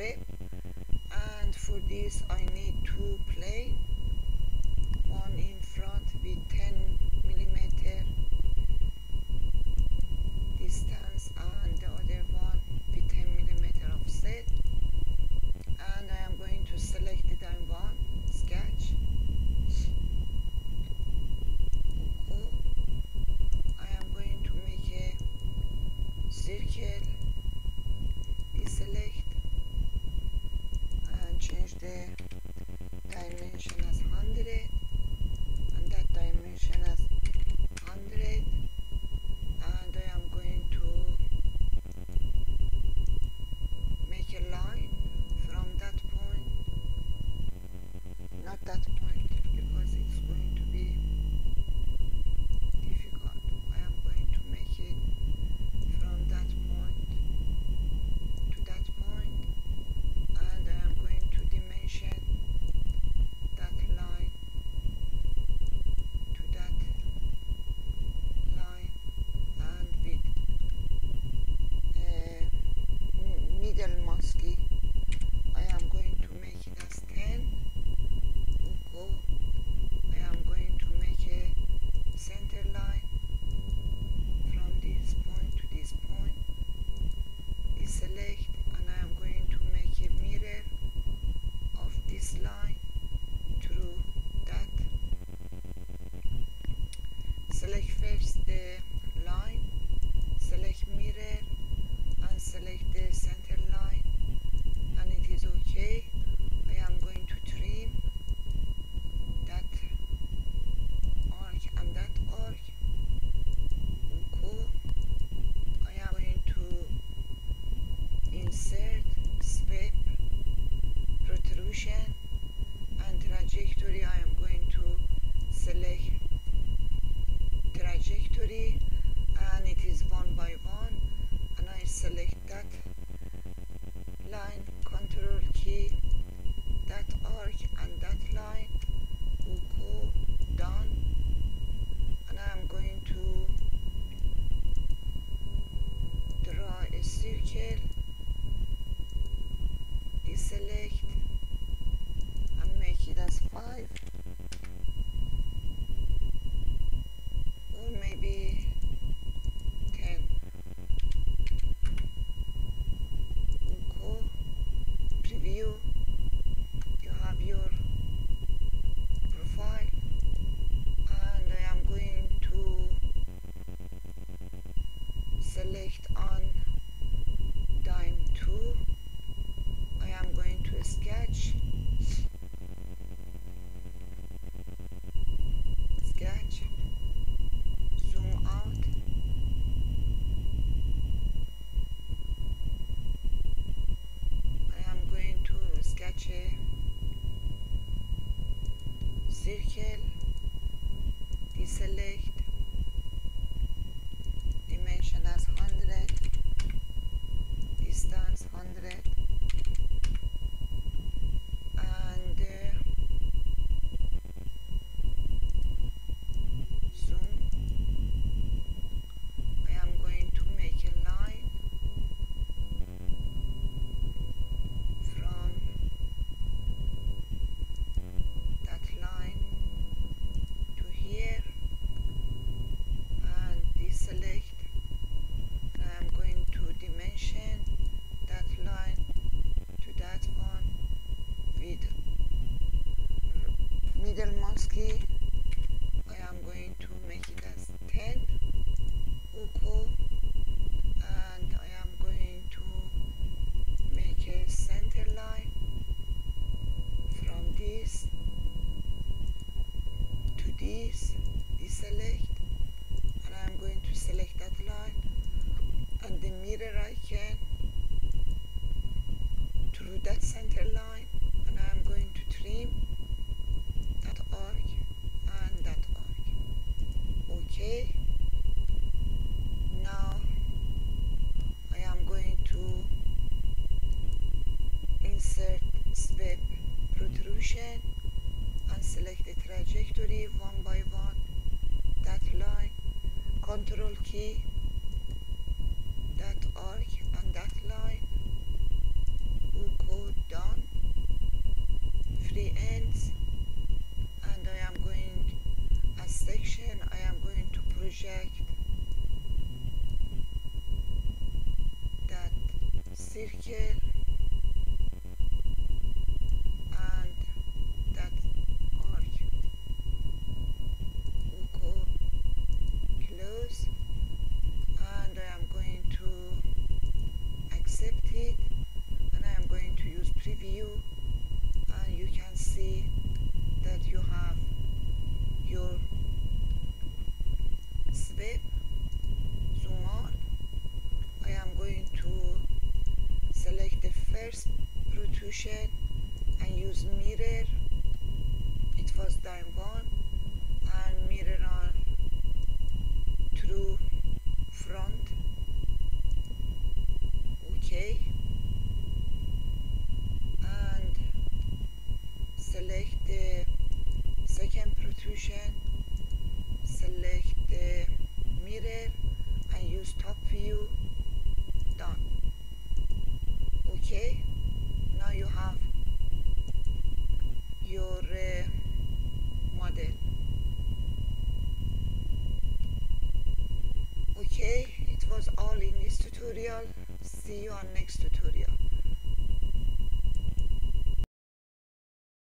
and for this I need to play one in front with 10 select first the line select mirror and select the center circle select and make it as 5 or maybe 10 go preview you have your profile and I am going to select on köşe cirkel die Chomsky I am going to make it as 10 Uko. And I am going to make a center line from this to this. Deselect. And I am going to select that line. And the mirror I can through that center line. trajectory one by one. That line control key that arc and that line code done free ends and I am going a section I am going to project that circle reverse protrusion and use mirror it was done one and mirror on through front okay all in this tutorial. See you on next tutorial.